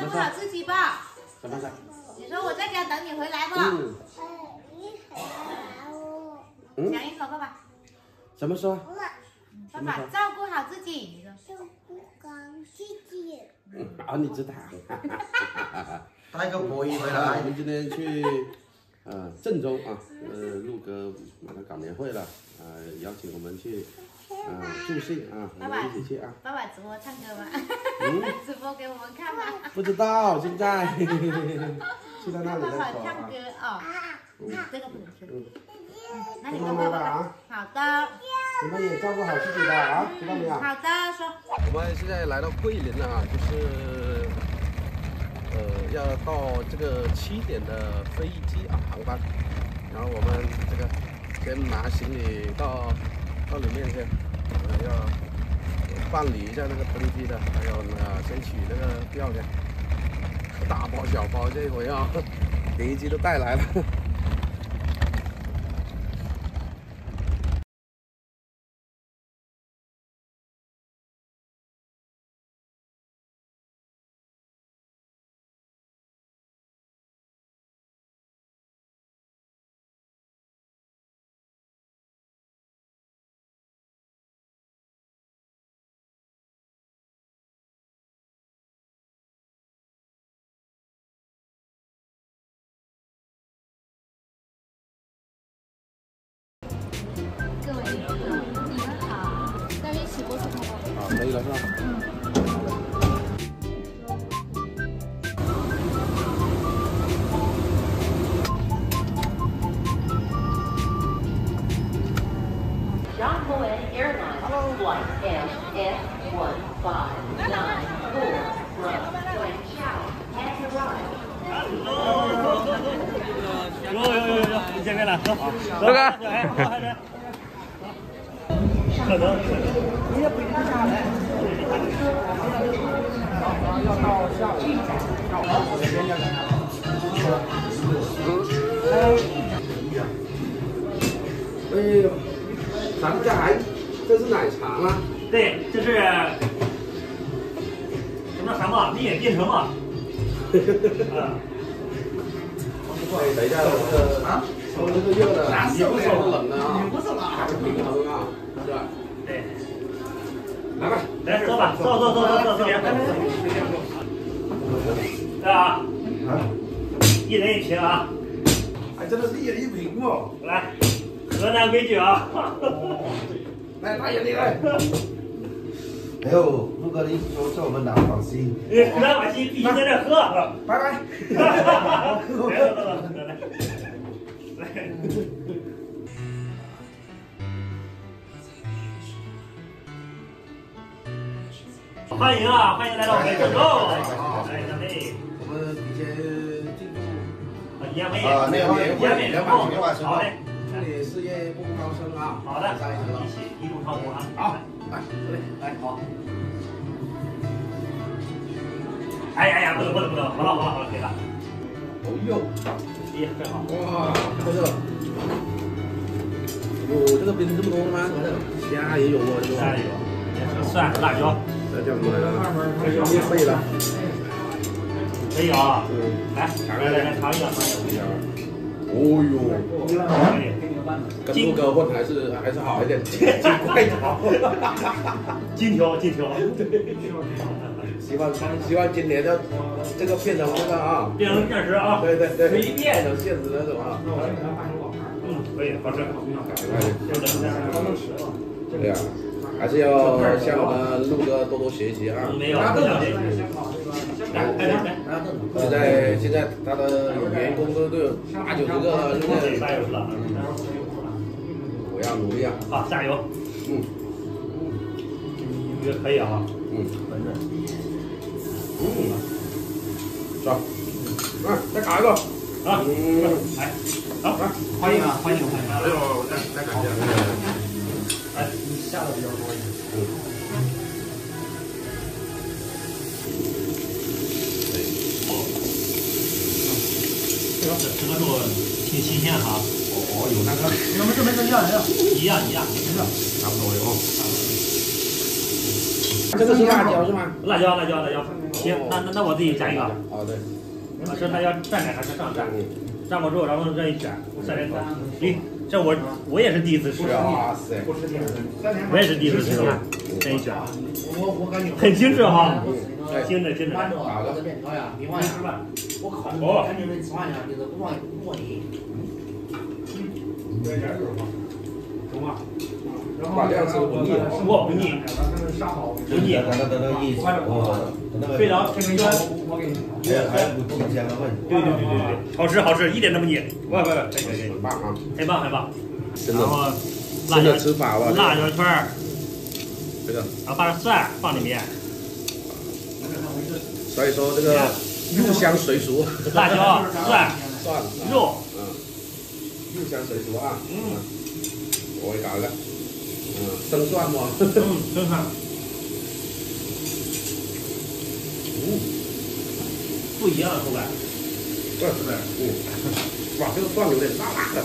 照顾好自己吧。什么事？你说我在家等你回来不？嗯嗯，讲一口，爸爸。怎么说？爸爸照顾好自己。你说。嗯，啊，你知道。带个婆姨回来我。们今天去呃郑州啊，呃陆哥马上搞年会了，呃邀请我们去呃助兴啊，我们一起去啊。爸爸直播唱歌吗？嗯，直播给我们看吗？不知道现在 去到那里爸爸再说啊唱歌。哦。这个不能吃。嗯，那你听跟爸爸啊？好的。你们也照顾好自己的啊，知道没有？好的，说。我们现在来到桂林了啊，就是呃要到这个七点的飞机啊航班，然后我们这个先拿行李到到里面去，我们要办理一下那个登机的，还有呢先取那个票去，大包小包这回啊，连一机都带来了。是吧？嗯好的好的好的好的好的好的好的好的好的好的这个哎，还是，可能哎呦，咱们家还这是奶茶吗？对，这是什么什么蜜变成嘛？啊，哎，等一下，这个啊，我们这个热的，也不是冷的啊，不是冷还是平衡啊，是吧？来吧，来坐吧，坐坐坐坐坐坐，来啊，一人一瓶啊，哎真的是一人一瓶哦。来，河南规矩啊，来，大爷你来。哎呦，陆哥，你说叫我们南广西，你河南把心必须在这喝，拜拜。来来来来来来。欢迎啊！欢迎来到我们郑州。来，小妹，我们提前进入啊，年会会年会好嘞，祝你事业步步高升啊！好的，一起一路超过啊！好，来，来，好。哎呀呀，不能不能不能，好了好了好了，可以了。哦呦，咦，真好。哇，这个，有这个冰这么多的吗？虾也有啊，这个。家里有，也是蒜辣椒，那叫什么来可以了。可以啊。嗯，来，来来来，尝一下，尝一个。哦呦，哥混还是还是好一点，金块条。金条金条，希望希望今年的这个变成这个啊，变成现实啊！对对对，可以变成现实那种啊。嗯，可以，好吃。对呀，还是要向我们陆哥多多学习啊。没有，不了解。来，来来来，现在现在他的员工都都有八九十个了，现在加油了！我要努力啊。好，加油！嗯这个可以啊。嗯，嗯，走，来，再搞一个。啊，嗯，来，好，欢迎啊，欢迎欢迎！哎呦，再再感谢。哎，下的比较多一点。嗯。这个这个肉挺新鲜哈。哦，有那个没事没事，一样一样。一样一样，没事。差不多哟。这个是辣椒是吗？辣椒辣椒辣椒。行，那那那我自己夹一个。哦，对，啊，是他要蘸着还是上站？嗯，站过之后，然后这一卷，三连三。咦，这我我也是第一次吃啊，哇塞，我也是第一次吃，你看这一卷，我我感觉很精致哈，精致精致。馒头啊，这面条呀，米饭呀，我靠，哦感不忘不过瘾。把这样吃不腻。我不腻，不腻，等等等等意思，哦，等等非常酸。还有还不新鲜的问。对对对对对，好吃好吃，一点都不腻。喂喂喂，可以可以，很棒啊！很棒很棒。真的然后辣真的椒吃法哇，辣椒圈儿，这个，然后把蒜放里面，所以说这个入乡随俗，辣椒蒜蒜肉，嗯，入乡随俗啊，嗯，我搞一个，生蒜吗？嗯，真香。不一样的口感。对对，嗯，哇，这个蒜有点辣辣的。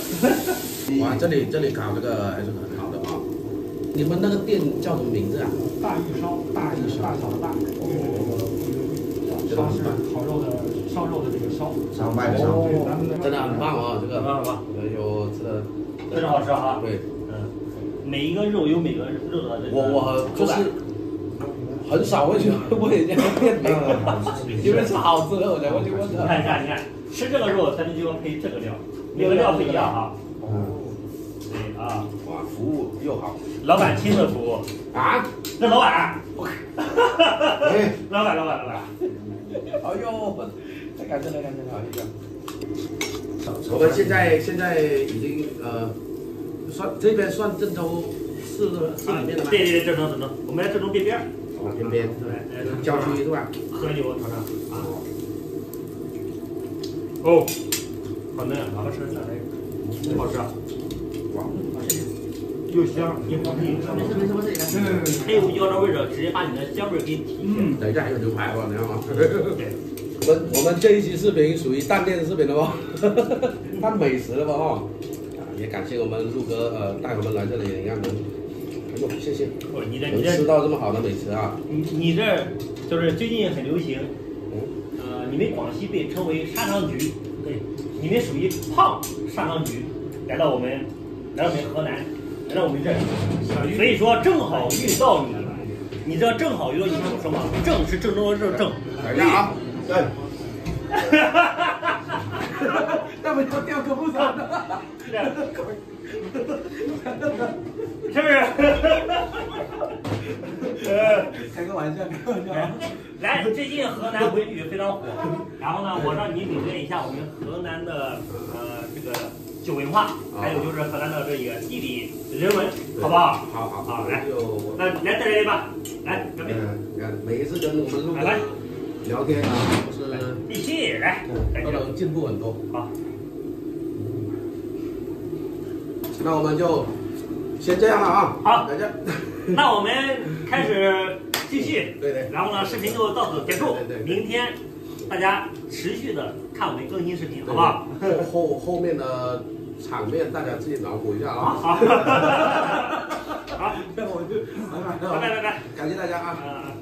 哇，这里这里烤这个还是很好的啊。你们那个店叫什么名字啊？大玉烧，大玉烧大小的大，烧是烤肉的烧肉的这个烧，烧麦的上，对，咱们的真的很棒哦，这个，很棒很棒，哎呦，吃的，非常好吃哈。对，嗯，每一个肉有每个肉的我我就是很少会去问人家店名，因为是好吃的我才会去问你看，你的。看，你看，吃这个肉，咱们就要配这个料，每个料不一样啊。嗯，对啊，哇，服务又好。老板亲自服务，啊！那老板，哎，老板，老板，老板，哎呦，太感谢了，感谢了，好一个。我们现在现在已经呃，算这边算郑州市的市里面的吗？对对对，正宗正宗，我们在正宗边边儿，哦，边边对，郊区是吧？和牛尝尝啊。哦，好嫩，好吃，再来一个，好吃啊，哇，又香又方便。没事没事没事，还有腰着味儿，直接把你的香味儿给体现。等一下还有牛排哦，你看吗？对，我们我们这一期视频属于蛋店视频了吧？看美食了吧哈？啊，也感谢我们陆哥呃带我们来这里，你看能，哎呦谢谢，你这你这能吃到这么好的美食啊！你你这就是最近很流行，呃，你们广西被称为砂糖橘，对，你们属于胖砂糖橘，来到我们来到我们河南，来到我们这里，所以说正好遇到你，你知道正好遇到你看我说吗？正是正宗的正正，等一下啊，对，不就掉胳膊上了？是不是？开个玩笑，开个玩笑。来，最近河南文旅非常火，然后呢，我让你领略一下我们河南的呃这个酒文化，还有就是河南的这个地理人文，好不好？好好好，来，那来再来一把，来，准备，嗯，你看每一次跟我们陆哥来聊天啊，都是闭气，来，来都能进步很多。好，那我们就先这样了啊。好等一下。那我们开始继续，对对。然后呢，视频就到此结束对对，对明天大家持续的看我们更新视频，好不好？后后后面的场面大家自己脑补一下啊。好，好，那我就拜拜拜拜拜拜，感谢大家啊。啊。